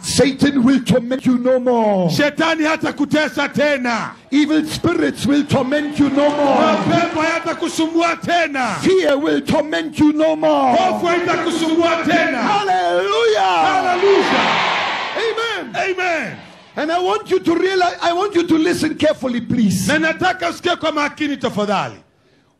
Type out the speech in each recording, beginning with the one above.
Satan will torment you no more. shetani hata kutesa tena Evil spirits will torment you no more. mapepo hayatakusumbua tena Fear will torment you no more. hofu haitakusumbua tena Hallelujah. haleluya Amen. amen And I want you to realize, I want you to listen carefully, please. na nataka usikie kwa makini tafadhali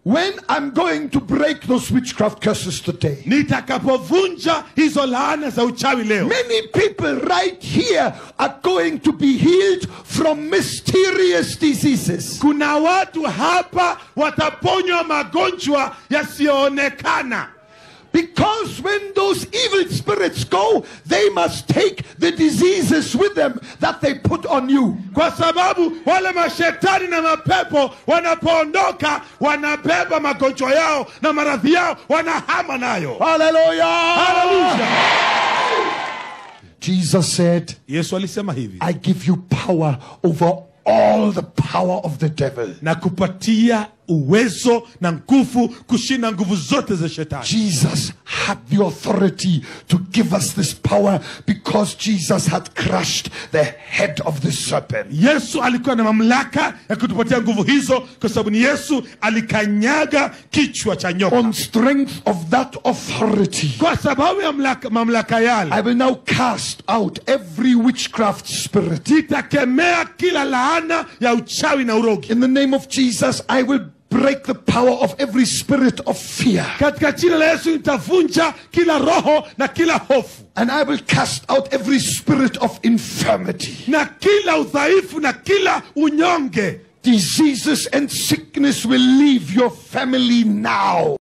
When I'm going to break those witchcraft curses today, nitakapovunja hizo laana za uchawi leo many people right here are going to be healed from mysterious diseases. kuna watu hapa wataponywa magonjwa yasiyoonekana Because when those evil spirits go, they must take the diseases with them that they put on you. kwa sababu wale mashetani na mapepo wanapoondoka wanabeba magonjwa yao na maradhi yao wanahama nayo Hallelujah. haleluya Jesus said, yesu alisema hivi I give you power over all the power of the devil. na kupatia uwezo na nguvu kushinda nguvu zote za shetani Jesus had the authority to give us this power because Jesus had crushed the head of the serpent. yesu alikuwa na mamlaka ya kutupatia nguvu hizo kwa sababu ni yesu alikanyaga kichwa cha nyoka On strength of that authority, kwa sababu ya mamlaka, mamlaka yale I will now cast out every witchcraft spirit. nitakemea kila laana ya uchawi na urogi In the name of Jesus, I will break the power of every spirit of fear. katika jina la yesu nitavunja kila roho na kila hofu And I will cast out every spirit of infirmity. na kila udhaifu na kila unyonge Diseases and sickness will leave your family now.